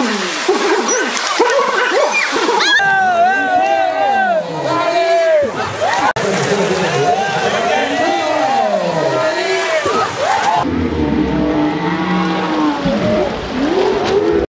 Ooh.